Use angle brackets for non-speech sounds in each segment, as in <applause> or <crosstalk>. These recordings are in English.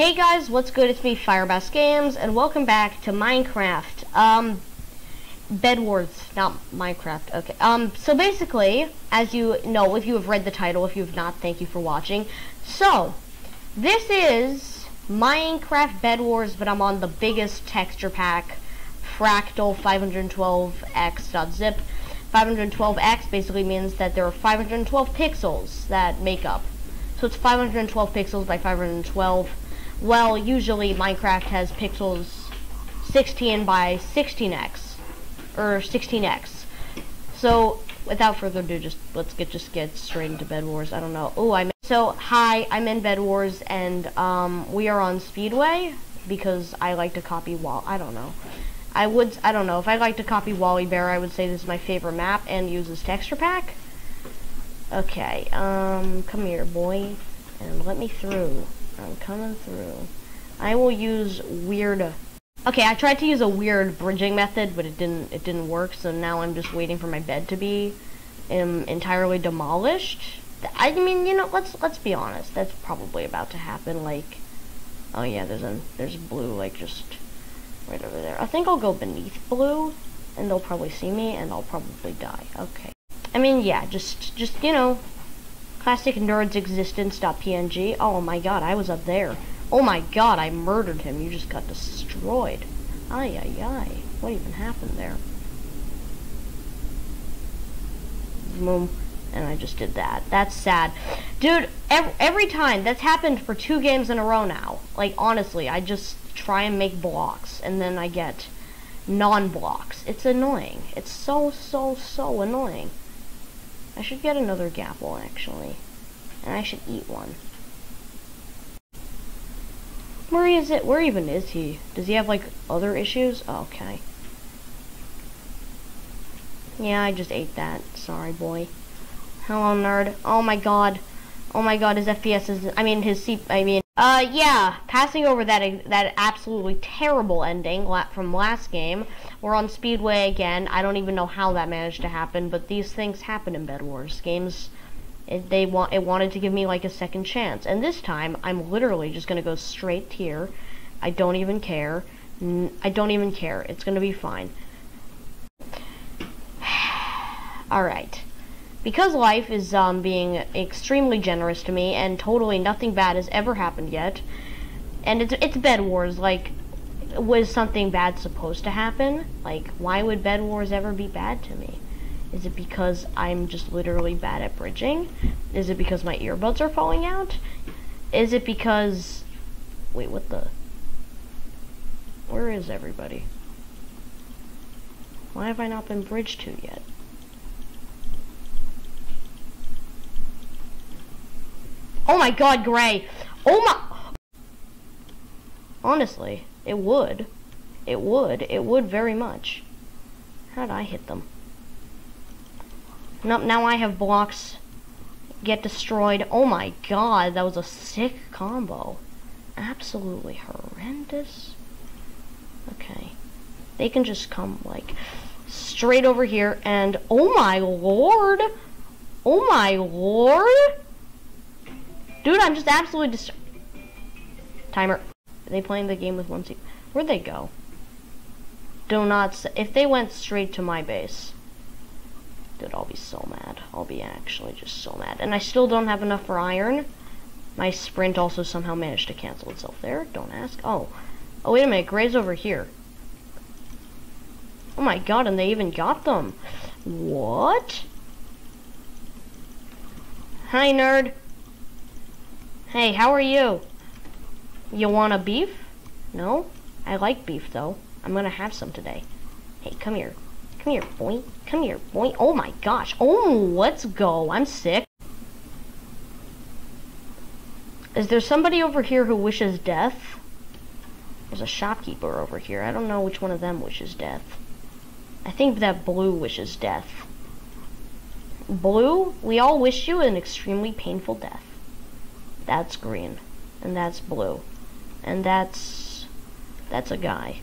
Hey guys, what's good? It's me, Firebass Games, and welcome back to Minecraft. Um, Bed Wars, not Minecraft. Okay. Um, so basically, as you know, if you have read the title, if you have not, thank you for watching. So, this is Minecraft Bed Wars, but I'm on the biggest texture pack, Fractal 512x.zip. 512x basically means that there are 512 pixels that make up. So it's 512 pixels by 512 well, usually Minecraft has pixels 16 by 16x, or 16x. So, without further ado, just let's get just get straight into Bed Wars. I don't know. Oh, I'm so hi. I'm in Bed Wars, and um, we are on Speedway because I like to copy Wall. I don't know. I would. I don't know if I like to copy Wallibear. I would say this is my favorite map and use this texture pack. Okay. Um, come here, boy, and let me through. I'm coming through. I will use weird... Okay, I tried to use a weird bridging method, but it didn't it didn't work, so now I'm just waiting for my bed to be um, entirely demolished. I mean, you know, let's let's be honest. That's probably about to happen. Like, oh yeah, there's a there's blue like just right over there. I think I'll go beneath blue, and they'll probably see me, and I'll probably die. Okay. I mean, yeah, just just you know, Classic Nerds Existence.png. Oh my god, I was up there. Oh my god, I murdered him. You just got destroyed. Ay, ay, ay. What even happened there? Boom. And I just did that. That's sad. Dude, every, every time, that's happened for two games in a row now. Like, honestly, I just try and make blocks, and then I get non-blocks. It's annoying. It's so, so, so annoying. I should get another gapple, actually. And I should eat one. Where is it? Where even is he? Does he have, like, other issues? Oh, okay. Yeah, I just ate that. Sorry, boy. Hello, nerd. Oh my god. Oh my god, his FPS is... I mean, his C... I mean... Uh, yeah, passing over that that absolutely terrible ending from last game. We're on Speedway again. I don't even know how that managed to happen, but these things happen in Bed Wars. Games, it, they want it wanted to give me like a second chance, and this time I'm literally just gonna go straight here. I don't even care. I don't even care. It's gonna be fine. <sighs> All right because life is um, being extremely generous to me and totally nothing bad has ever happened yet, and it's it's Bed Wars. Like, was something bad supposed to happen? Like, why would Bed Wars ever be bad to me? Is it because I'm just literally bad at bridging? Is it because my earbuds are falling out? Is it because... Wait, what the... Where is everybody? Why have I not been bridged to yet? Oh my god, Gray. Oh my... Honestly, it would. It would. It would very much. How'd I hit them? Nope, now I have blocks get destroyed. Oh my god, that was a sick combo. Absolutely horrendous. Okay. They can just come, like, straight over here and... Oh my lord! Oh my lord! Dude, I'm just absolutely dis- Timer. Are they playing the game with one seat? Where'd they go? Do not if they went straight to my base. Dude, I'll be so mad. I'll be actually just so mad. And I still don't have enough for iron. My sprint also somehow managed to cancel itself there. Don't ask. Oh. Oh, wait a minute. Gray's over here. Oh my god, and they even got them. What? Hi, nerd. Hey, how are you? You want a beef? No? I like beef, though. I'm gonna have some today. Hey, come here. Come here, boy. Come here, boy. Oh my gosh. Oh, let's go. I'm sick. Is there somebody over here who wishes death? There's a shopkeeper over here. I don't know which one of them wishes death. I think that blue wishes death. Blue, we all wish you an extremely painful death. That's green. And that's blue. And that's... That's a guy.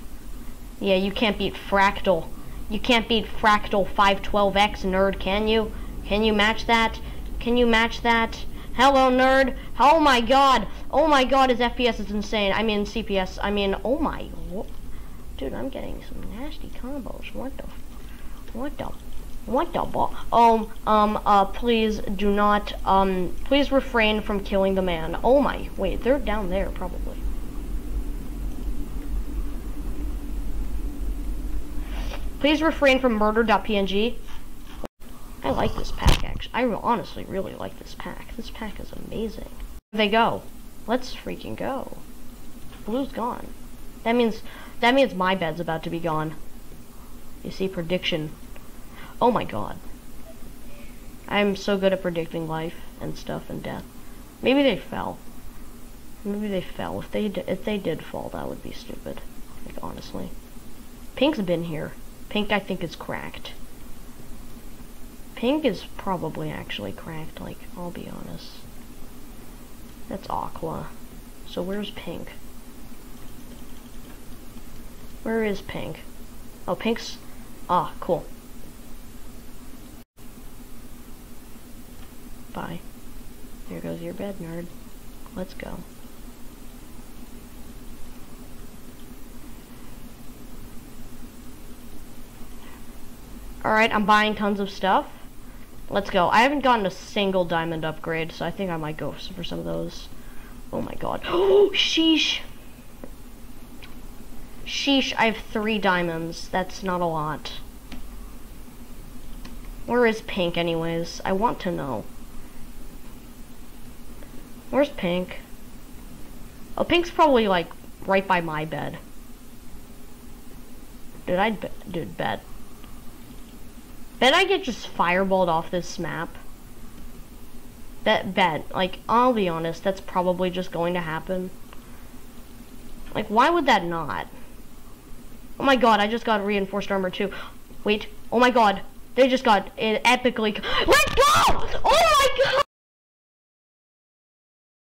Yeah, you can't beat Fractal. You can't beat Fractal 512X, nerd, can you? Can you match that? Can you match that? Hello, nerd. Oh my god. Oh my god, his FPS is insane. I mean, CPS. I mean, oh my. Dude, I'm getting some nasty combos. What the? What the? What the ball? Oh, um, uh, please do not, um, please refrain from killing the man. Oh my, wait, they're down there, probably. Please refrain from murder.png. I like this pack, actually. I honestly really like this pack. This pack is amazing. They go. Let's freaking go. Blue's gone. That means, that means my bed's about to be gone. You see, prediction. Oh my god. I'm so good at predicting life and stuff and death. Maybe they fell. Maybe they fell. If they if they did fall, that would be stupid. Like honestly. Pink's been here. Pink I think is cracked. Pink is probably actually cracked, like, I'll be honest. That's Aqua. So where's Pink? Where is Pink? Oh, Pink's... Ah, cool. Bye. Here goes your bed, nerd. Let's go. Alright, I'm buying tons of stuff. Let's go. I haven't gotten a single diamond upgrade, so I think I might go for some of those. Oh my god. Oh, <gasps> sheesh. Sheesh, I have three diamonds. That's not a lot. Where is Pink, anyways? I want to know. Where's Pink? Oh, Pink's probably, like, right by my bed. Did I... Dude, bet. Bet I get just fireballed off this map. Bet, bet. Like, I'll be honest, that's probably just going to happen. Like, why would that not? Oh my god, I just got reinforced armor too. Wait, oh my god, they just got it epically- <gasps> Let's go! Oh